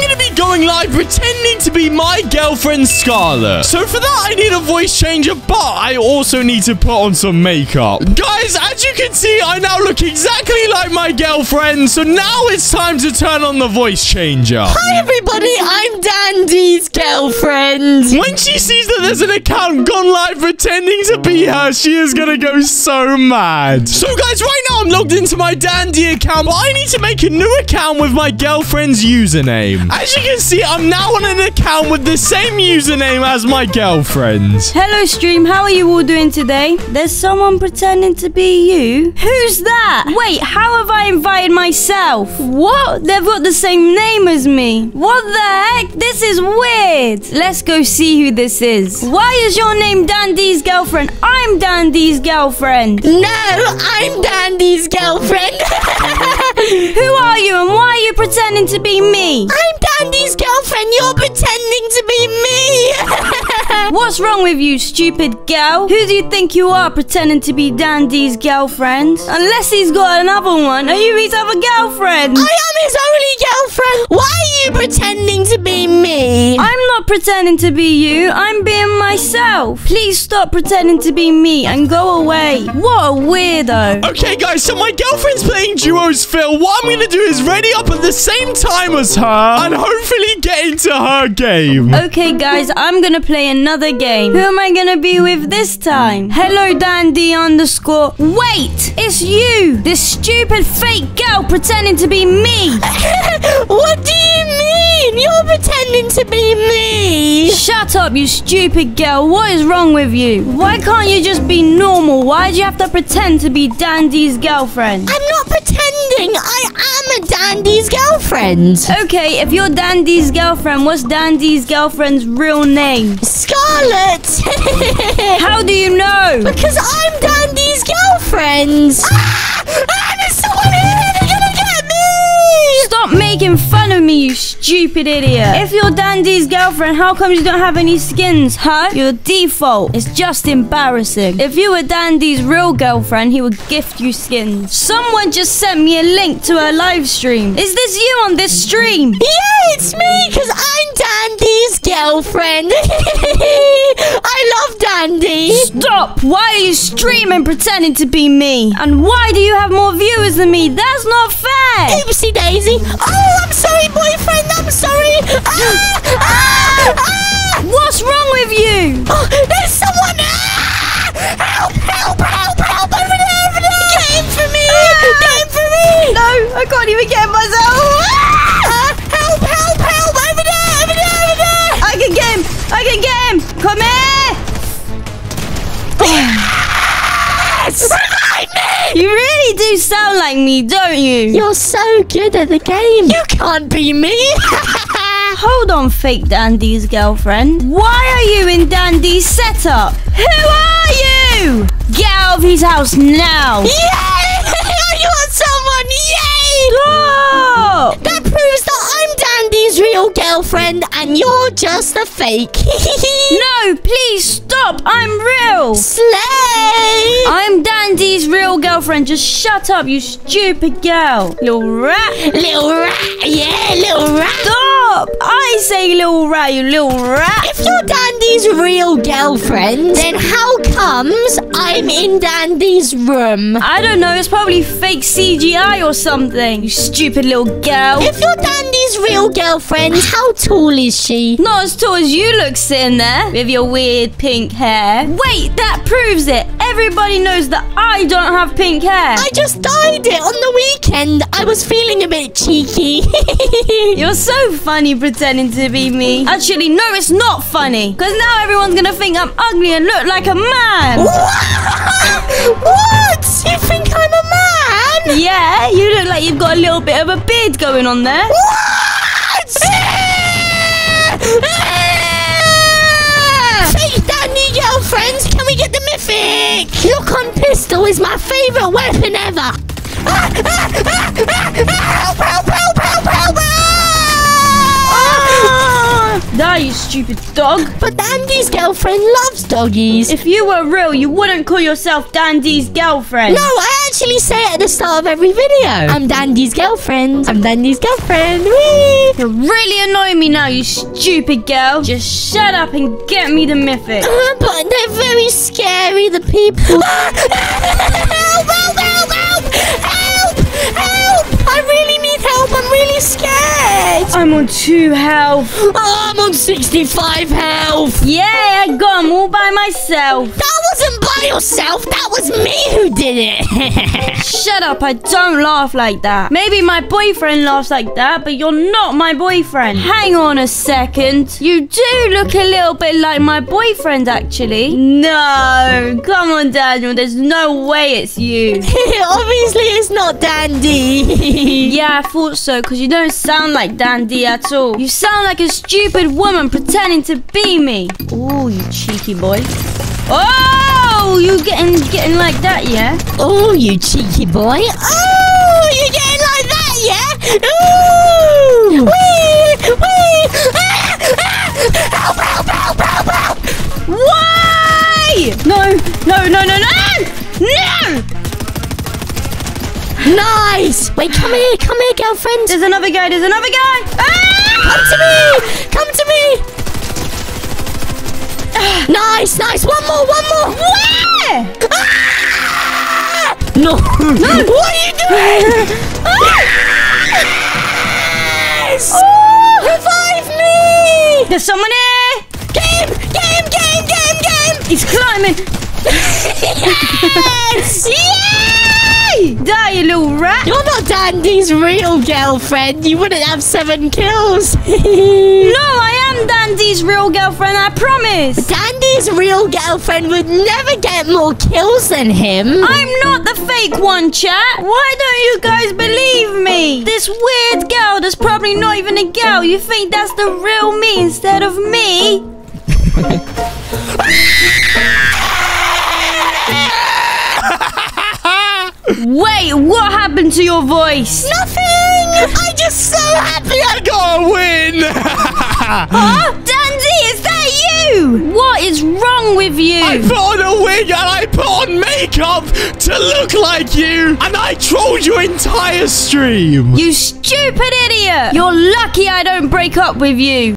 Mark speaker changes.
Speaker 1: going to be going live pretending to be my girlfriend, Scarlet. So for that, I need a voice changer, but I also need to put on some makeup. Guys, as you can see, I now look exactly like my girlfriend. So now it's time to turn on the voice changer.
Speaker 2: Hi, everybody. I'm Dan D's girlfriend.
Speaker 1: When she sees that there's an account gone live pretending to be her, she is going to go so mad. So guys, right now I'm logged into my Dan D account, but I need to make a new account with my girlfriend's username. As you can see, I'm now on an account with the same username as my girlfriend.
Speaker 3: Hello, stream. How are you all doing today? There's someone pretending to be you. Who's that? Wait, how have I invited myself? What? They've got the same name as me. What the heck? This is weird. Let's go see who this is. Why is your name Dan D's girlfriend? I'm Dan D's girlfriend.
Speaker 2: No, I'm Dan D's girlfriend.
Speaker 3: Who are you and why are you pretending to be me?
Speaker 2: I'm Dan D's girlfriend. You're pretending to be me.
Speaker 3: What's wrong with you, stupid girl? Who do you think you are pretending to be Dan D's girlfriend? Unless he's got another one. Are you his other girlfriend?
Speaker 2: I am his only girlfriend. Why are you pretending to be me?
Speaker 3: I'm not pretending to be you. I'm being myself. Please stop pretending to be me and go away. What a weirdo.
Speaker 1: Okay, guys, so my girlfriend's playing duos fill. What I'm going to do is ready up at the same time as her and hopefully get into her game.
Speaker 3: Okay, guys, I'm gonna play another game. Who am I gonna be with this time? Hello, Dan D underscore. Wait! It's you! This stupid fake girl pretending to be me!
Speaker 2: what do you mean? You're pretending to be me.
Speaker 3: Shut up, you stupid girl. What is wrong with you? Why can't you just be normal? Why do you have to pretend to be Dan D's girlfriend?
Speaker 2: I'm not pretending. I am a Dan D's girlfriend.
Speaker 3: Okay, if you're Dan D's girlfriend, what's Dan D's girlfriend's real name?
Speaker 2: Scarlett.
Speaker 3: How do you know?
Speaker 2: because I'm Dan D's girlfriend. Ah, me,
Speaker 3: you stupid idiot. If you're Dan D's girlfriend, how come you don't have any skins, huh? Your default. It's just embarrassing. If you were Dan D's real girlfriend, he would gift you skins. Someone just sent me a link to her live stream. Is this you on this stream?
Speaker 2: Yeah, it's me because I'm Dan D's girlfriend. I love Dan D.
Speaker 3: Stop! Why are you streaming pretending to be me? And why do you have more viewers than me? That's not fair!
Speaker 2: Oopsie daisy. Oh, I'm sorry, boyfriend. I'm sorry. Ah, ah, ah.
Speaker 3: What's wrong with you? You sound like me, don't you?
Speaker 2: You're so good at the game. You can't be me.
Speaker 3: Hold on, fake Dan D's girlfriend. Why are you in Dan D's setup? Who are you? Get out of his house now!
Speaker 2: Yay! I got someone. Yay!
Speaker 3: Stop!
Speaker 2: That proves that I'm real girlfriend and you're just a fake.
Speaker 3: No, please stop! I'm real!
Speaker 2: Slay!
Speaker 3: I'm Dan D's real girlfriend. Just shut up, you stupid girl. Little rat.
Speaker 2: Little rat, yeah, little rat.
Speaker 3: Stop! I say little rat, you little rat.
Speaker 2: If you're Dan D's real girlfriend, then how comes I'm in Dan D's room?
Speaker 3: I don't know, it's probably fake CGI or something. You stupid little girl.
Speaker 2: If you're Dan D's real girlfriend, how tall is she?
Speaker 3: Not as tall as you look sitting there with your weird pink hair. Wait, that proves it. Everybody knows that I don't have pink hair.
Speaker 2: I just dyed it on the weekend. I was feeling a bit cheeky.
Speaker 3: You're so funny pretending to be me. Actually, no, it's not funny. Because now everyone's gonna think I'm ugly and look like a man.
Speaker 2: what? You think I'm a man?
Speaker 3: Yeah, you look like you've got a little bit of a beard going on there.
Speaker 2: What? Girlfriends, can we get the mythic? Lock on pistol is my favourite weapon ever. Ah, ah, ah,
Speaker 3: stupid dog.
Speaker 2: But Dan D's girlfriend loves doggies.
Speaker 3: If you were real, you wouldn't call yourself Dan D's girlfriend.
Speaker 2: No, I actually say it at the start of every video. I'm Dan D's girlfriend. I'm Dan D's girlfriend. Whee!
Speaker 3: You're really annoying me now, you stupid girl. Just shut up and get me the mythic.
Speaker 2: Uh, but they're very scary, the people. help, help, help, help! I'm
Speaker 3: on two health.
Speaker 2: Oh, I'm on 65 health.
Speaker 3: Yeah, I got 'em all by myself.
Speaker 2: That wasn't by yourself. That was me who did it.
Speaker 3: Shut up, I don't laugh like that. Maybe my boyfriend laughs like that, but you're not my boyfriend. Hang on a second. You do look a little bit like my boyfriend, actually. No, come on, Daniel. There's no way it's you.
Speaker 2: Obviously, it's not Dan D.
Speaker 3: Yeah, I thought so, because you don't sound like Dan D at all. You sound like a stupid woman pretending to be me. Ooh, you cheeky boy. Oh, you getting getting like that, yeah?
Speaker 2: Oh, you cheeky boy. Oh, you're getting like that, yeah? Ooh. Wee! Wee! Ah! Ah! Help, help, help, help, help!
Speaker 3: Why? No, no, no, no, no! No!
Speaker 2: Nice! Wait, come here, come here, girlfriend.
Speaker 3: There's another guy, there's another guy! Ah!
Speaker 2: Come to me! Come to me! Nice, nice! One more, one more!
Speaker 3: Where?
Speaker 2: Ah! No! No! What are you doing? Yes! Revive me!
Speaker 3: There's someone here!
Speaker 2: Get him! Get him! Get him! Get him! Get him!
Speaker 3: He's climbing!
Speaker 2: Yes!
Speaker 3: Yay! Die, you little rat!
Speaker 2: You're not Dan D's real girlfriend. You wouldn't have seven kills.
Speaker 3: No, I am Dan D's real girlfriend, I promise!
Speaker 2: Dan D's real girlfriend would never get more kills than him.
Speaker 3: I'm not the fake one, chat! Why don't you guys believe me? This weird girl that's probably not even a girl, you think that's the real me instead of me? Wait, what happened to your voice?
Speaker 2: Nothing. I'm just so happy.
Speaker 1: I got a win!
Speaker 3: Huh? Dan D, is that you? What is wrong with you?
Speaker 1: I put on a wig and I put on makeup to look like you, and I trolled your entire stream.
Speaker 3: You stupid idiot! You're lucky I don't break up with you.